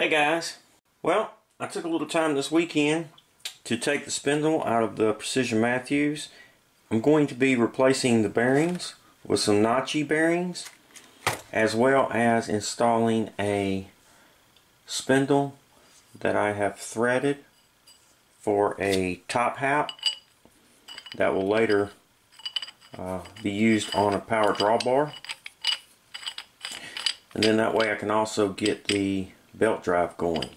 Hey guys, well I took a little time this weekend to take the spindle out of the Precision Matthews. I'm going to be replacing the bearings with some Nachi bearings as well as installing a spindle that I have threaded for a top hat that will later uh, be used on a power drawbar and then that way I can also get the belt drive going.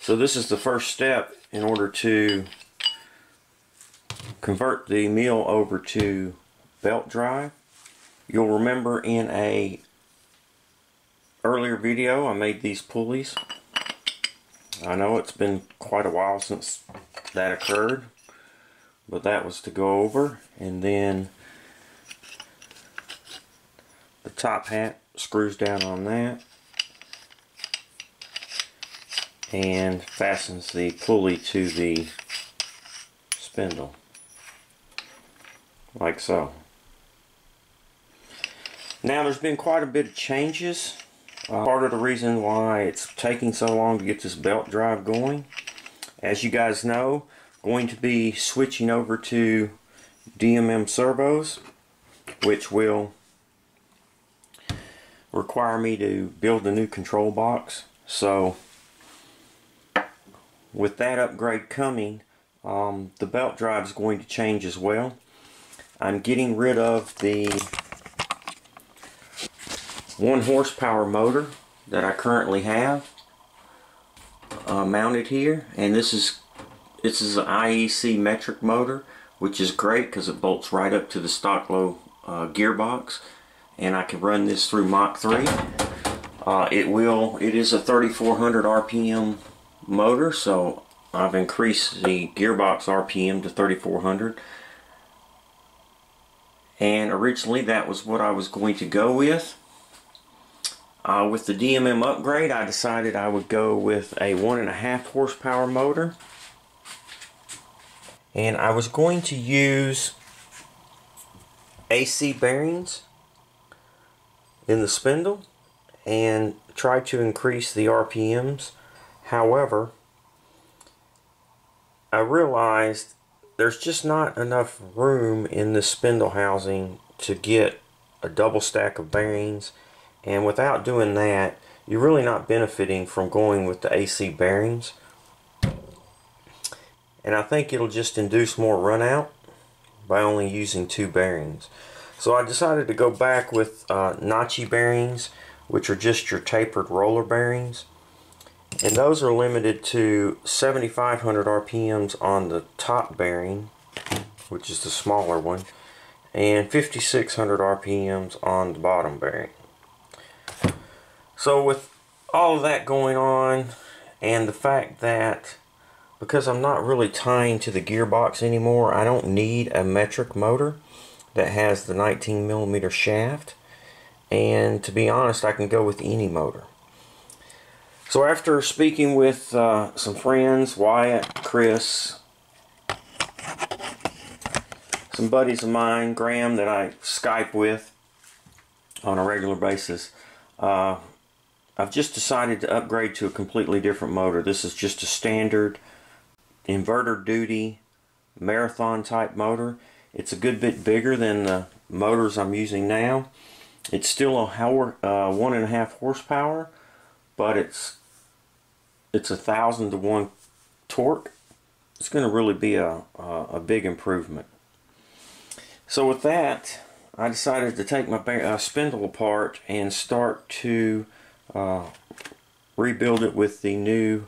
So this is the first step in order to convert the mill over to belt drive. You'll remember in a earlier video I made these pulleys. I know it's been quite a while since that occurred, but that was to go over and then the top hat screws down on that and fastens the pulley to the spindle like so. Now there's been quite a bit of changes. Uh, part of the reason why it's taking so long to get this belt drive going. As you guys know, going to be switching over to DMM servos, which will require me to build a new control box. So with that upgrade coming, um, the belt drive is going to change as well. I'm getting rid of the one horsepower motor that I currently have uh, mounted here and this is this is an IEC metric motor which is great because it bolts right up to the stock low uh, gearbox and I can run this through Mach 3 uh, it will it is a 3400 RPM motor so I've increased the gearbox RPM to 3400 and originally that was what I was going to go with. Uh, with the DMM upgrade I decided I would go with a one and a half horsepower motor. And I was going to use AC bearings in the spindle and try to increase the RPMs However, I realized there's just not enough room in the spindle housing to get a double stack of bearings. And without doing that you're really not benefiting from going with the AC bearings. And I think it'll just induce more run out by only using two bearings. So I decided to go back with uh, Nachi bearings which are just your tapered roller bearings and those are limited to 7500 RPMs on the top bearing which is the smaller one and 5600 RPMs on the bottom bearing. So with all of that going on and the fact that because I'm not really tying to the gearbox anymore I don't need a metric motor that has the 19 millimeter shaft. And to be honest I can go with any motor so after speaking with uh, some friends, Wyatt, Chris, some buddies of mine, Graham that I Skype with on a regular basis, uh, I've just decided to upgrade to a completely different motor. This is just a standard inverter duty marathon type motor. It's a good bit bigger than the motors I'm using now. It's still a uh, one and a half horsepower, but it's it's a thousand to one torque it's going to really be a, a, a, big improvement. So with that I decided to take my uh, spindle apart and start to uh, rebuild it with the new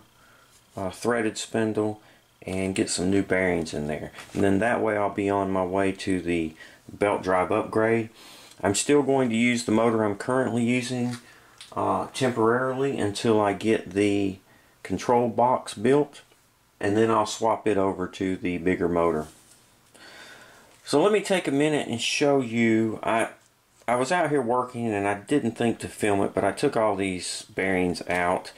uh, threaded spindle and get some new bearings in there. And then that way I'll be on my way to the belt drive upgrade. I'm still going to use the motor I'm currently using uh, temporarily until I get the control box built and then I'll swap it over to the bigger motor. So let me take a minute and show you I I was out here working and I didn't think to film it but I took all these bearings out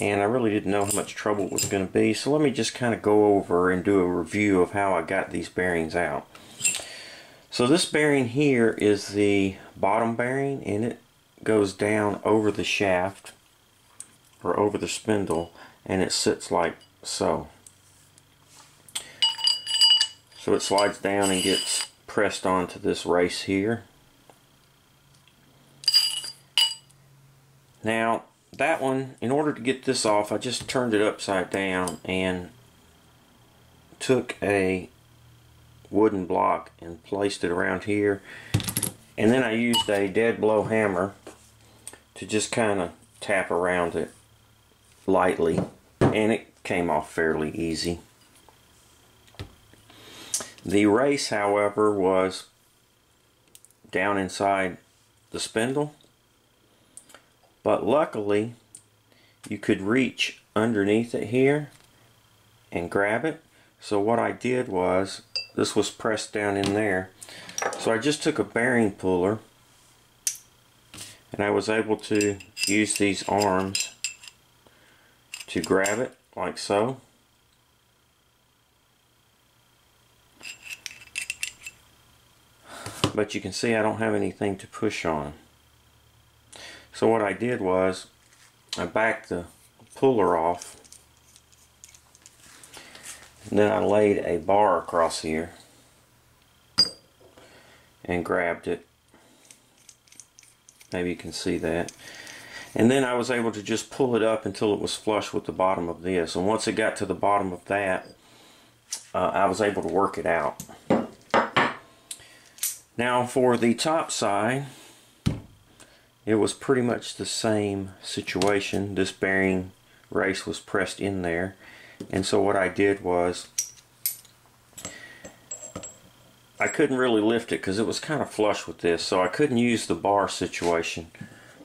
and I really didn't know how much trouble it was going to be so let me just kind of go over and do a review of how I got these bearings out. So this bearing here is the bottom bearing and it goes down over the shaft or over the spindle and it sits like so. So it slides down and gets pressed onto this race here. Now that one, in order to get this off, I just turned it upside down and took a wooden block and placed it around here. And then I used a dead blow hammer to just kind of tap around it lightly. And it came off fairly easy. The race, however, was down inside the spindle. But luckily, you could reach underneath it here and grab it. So what I did was, this was pressed down in there. So I just took a bearing puller and I was able to use these arms to grab it like so. but you can see I don't have anything to push on. So what I did was I backed the puller off and then I laid a bar across here and grabbed it. Maybe you can see that. And then I was able to just pull it up until it was flush with the bottom of this. And once it got to the bottom of that, uh, I was able to work it out. Now for the top side, it was pretty much the same situation. This bearing race was pressed in there. And so what I did was, I couldn't really lift it because it was kind of flush with this. So I couldn't use the bar situation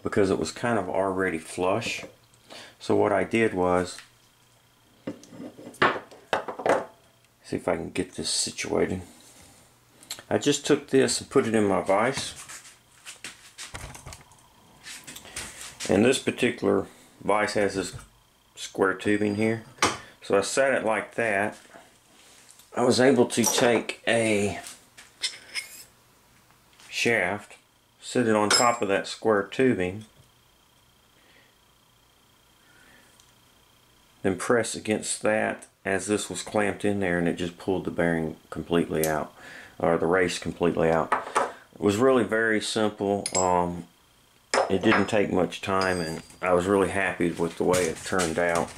because it was kind of already flush. So what I did was, see if I can get this situated. I just took this and put it in my vise. And this particular vise has this square tubing here. So I set it like that. I was able to take a shaft, sit it on top of that square tubing, then press against that as this was clamped in there and it just pulled the bearing completely out or the race completely out. It was really very simple. Um, it didn't take much time and I was really happy with the way it turned out.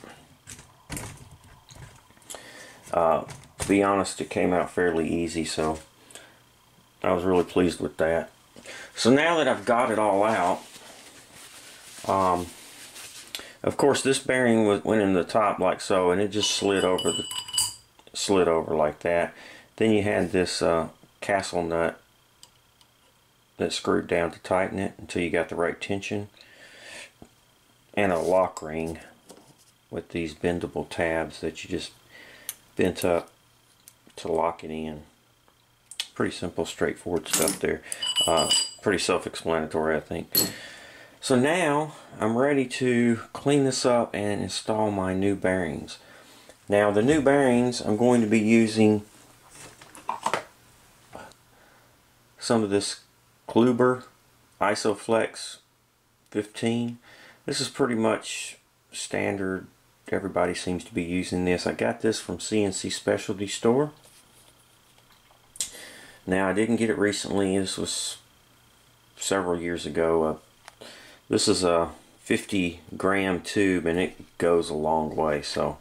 Uh, to be honest, it came out fairly easy, so I was really pleased with that. So now that I've got it all out, um, of course this bearing went in the top like so, and it just slid over the slid over like that. Then you had this uh, castle nut that screwed down to tighten it until you got the right tension. And a lock ring with these bendable tabs that you just bent up to lock it in. Pretty simple, straightforward stuff there. Uh, pretty self-explanatory, I think. So now I'm ready to clean this up and install my new bearings. Now the new bearings I'm going to be using some of this Kluber Isoflex 15. This is pretty much standard. Everybody seems to be using this. I got this from CNC Specialty Store. Now I didn't get it recently. This was several years ago. Uh, this is a 50 gram tube and it goes a long way. So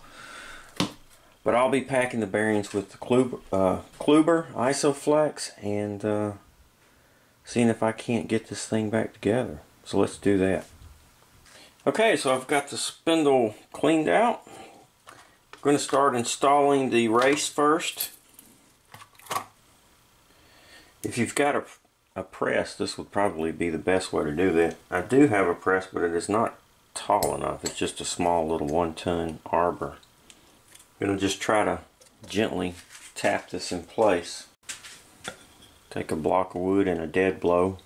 but I'll be packing the bearings with the Kluber, uh, Kluber Isoflex and uh, seeing if I can't get this thing back together. So let's do that. Okay, so I've got the spindle cleaned out. I'm going to start installing the race first. If you've got a, a press, this would probably be the best way to do that. I do have a press, but it is not tall enough. It's just a small little one-ton arbor. I'm going to just try to gently tap this in place. Take a block of wood and a dead blow.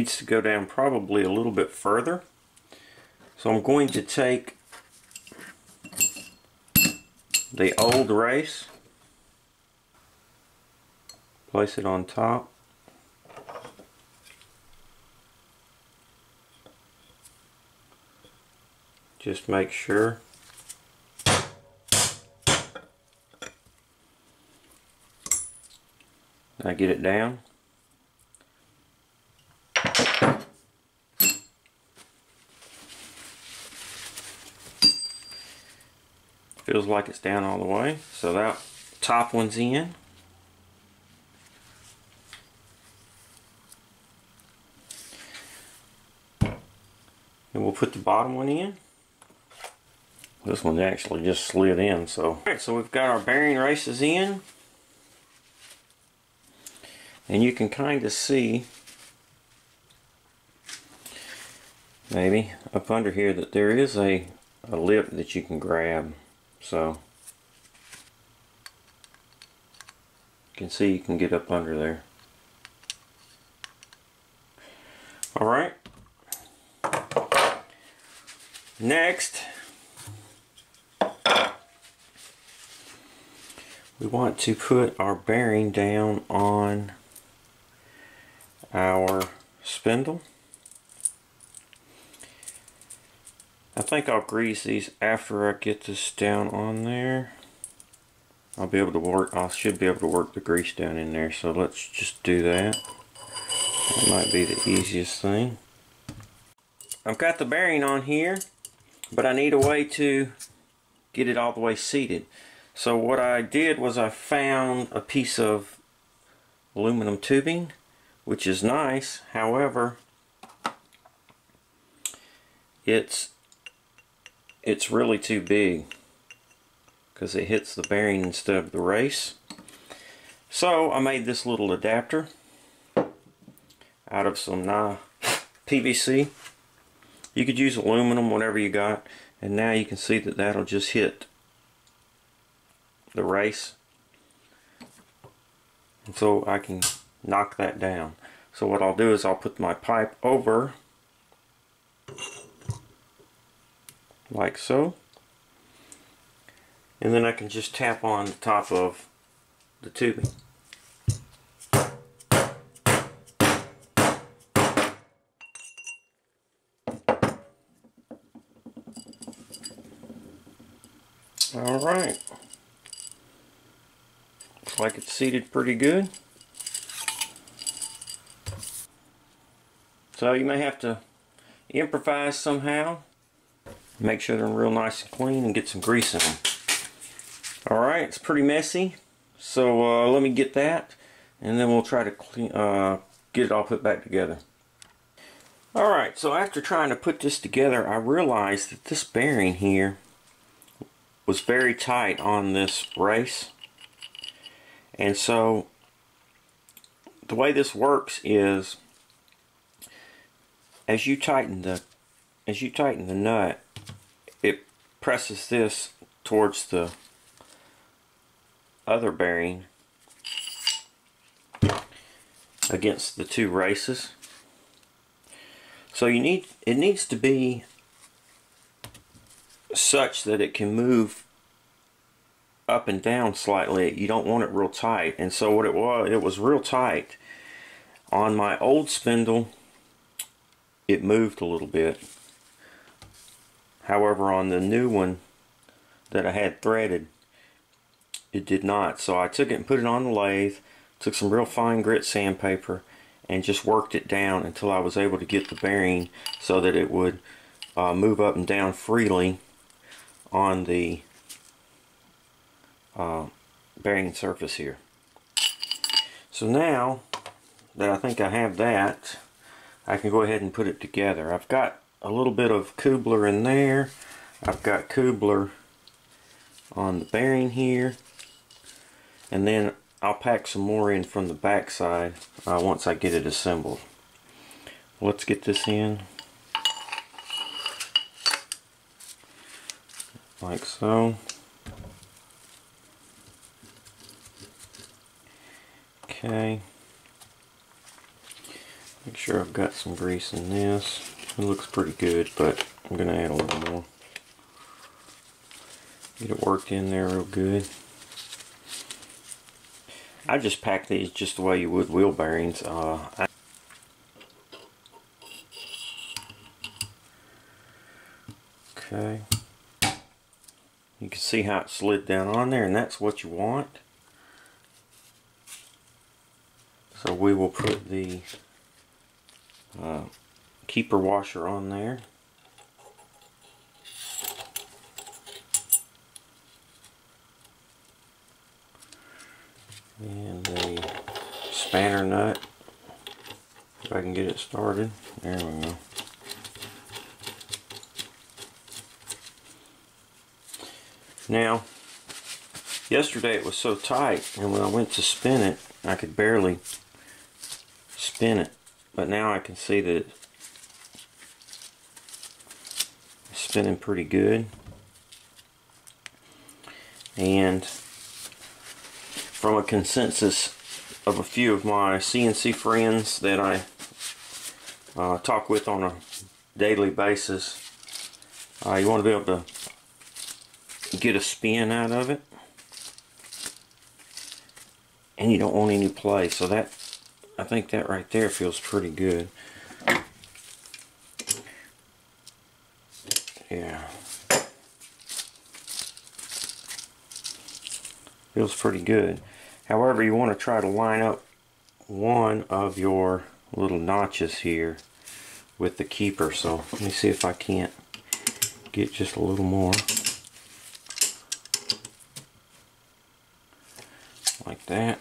Needs to go down probably a little bit further. So I'm going to take the old race, place it on top. Just make sure. I get it down. Feels like it's down all the way. So that top one's in. And we'll put the bottom one in. This one actually just slid in, so. Alright, so we've got our bearing races in. And you can kind of see, maybe, up under here that there is a, a lip that you can grab. So, you can see you can get up under there. Alright. Next, we want to put our bearing down on our spindle. I think I'll grease these after I get this down on there. I'll be able to work, I should be able to work the grease down in there, so let's just do that. That might be the easiest thing. I've got the bearing on here, but I need a way to get it all the way seated. So what I did was I found a piece of aluminum tubing, which is nice. However, it's it's really too big because it hits the bearing instead of the race. So I made this little adapter out of some PVC. You could use aluminum, whatever you got. And now you can see that that'll just hit the race. And so I can knock that down. So what I'll do is I'll put my pipe over like so. And then I can just tap on the top of the tubing. Alright. Looks like it's seated pretty good. So you may have to improvise somehow. Make sure they're real nice and clean and get some grease in them. Alright, it's pretty messy. So uh, let me get that and then we'll try to clean, uh, get it all put back together. Alright, so after trying to put this together, I realized that this bearing here was very tight on this race. And so the way this works is as you tighten the as you tighten the nut it presses this towards the other bearing against the two races so you need it needs to be such that it can move up and down slightly. You don't want it real tight. And so what it was, it was real tight. On my old spindle, it moved a little bit. However, on the new one that I had threaded, it did not. So I took it and put it on the lathe, took some real fine grit sandpaper, and just worked it down until I was able to get the bearing so that it would uh, move up and down freely on the uh, bearing surface here. So now that I think I have that, I can go ahead and put it together. I've got a little bit of Kluber in there. I've got Kluber on the bearing here. And then I'll pack some more in from the back side uh, once I get it assembled. Let's get this in. like so. Okay. Make sure I've got some grease in this. It looks pretty good, but I'm going to add a little more. Get it worked in there real good. I just pack these just the way you would wheel bearings. Uh, I okay. You can see how it slid down on there and that's what you want. So we will put the uh, keeper washer on there. And a spanner nut. If I can get it started. There we go. Now, yesterday it was so tight, and when I went to spin it, I could barely spin it. But now I can see that spinning pretty good. And from a consensus of a few of my CNC friends that I uh, talk with on a daily basis, uh, you want to be able to get a spin out of it. And you don't want any play. So that I think that right there feels pretty good feels pretty good however you want to try to line up one of your little notches here with the keeper so let me see if I can't get just a little more like that.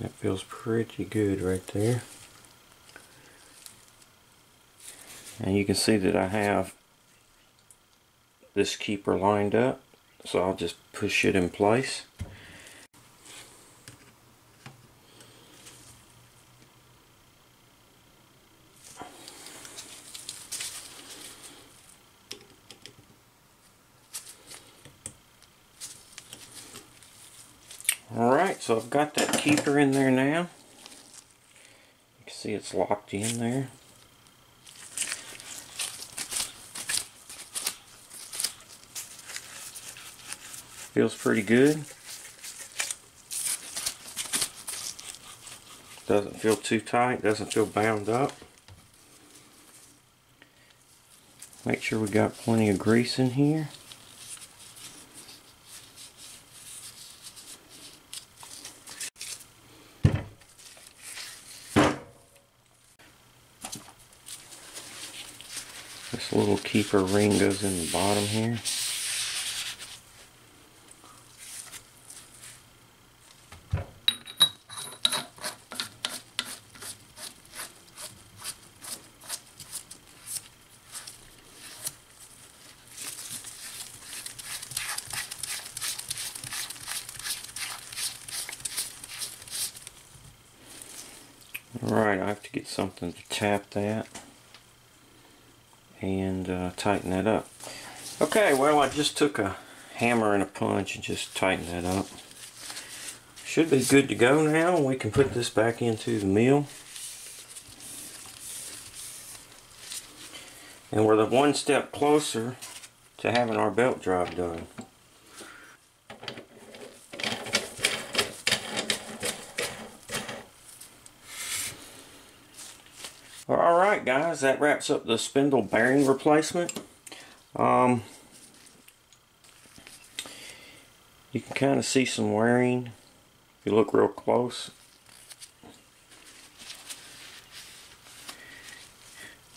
That feels pretty good right there. And you can see that I have this keeper lined up. So I'll just push it in place. Alright, so I've got that keeper in there now. You can see it's locked in there. Feels pretty good. Doesn't feel too tight, doesn't feel bound up. Make sure we got plenty of grease in here. This little keeper ring goes in the bottom here. Alright, I have to get something to tap that and uh, tighten that up. Okay, well I just took a hammer and a punch and just tightened that up. Should be good to go now. We can put this back into the mill. And we're the one step closer to having our belt drive done. Alright guys, that wraps up the spindle bearing replacement. Um, you can kind of see some wearing if you look real close.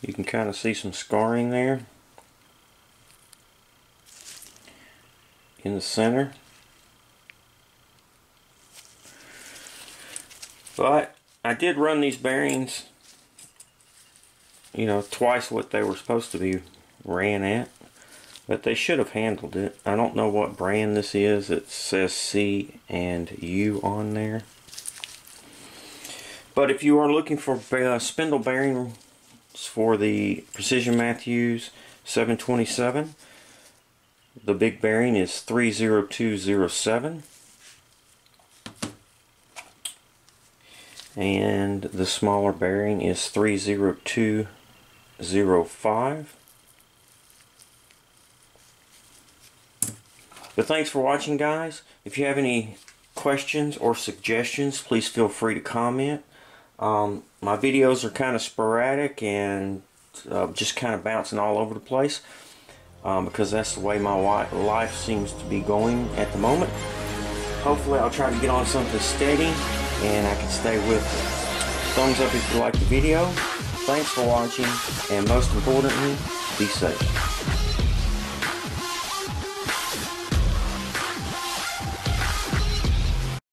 You can kind of see some scarring there in the center. But I did run these bearings you know, twice what they were supposed to be ran at. But they should have handled it. I don't know what brand this is. It says C and U on there. But if you are looking for uh, spindle bearings for the Precision Matthews 727, the big bearing is 30207. And the smaller bearing is three zero two. 30205. But thanks for watching guys. If you have any questions or suggestions, please feel free to comment. Um, my videos are kind of sporadic and uh, just kind of bouncing all over the place um, because that's the way my life seems to be going at the moment. Hopefully I'll try to get on something steady and I can stay with it. Thumbs up if you like the video. Thanks for watching and most importantly, be safe.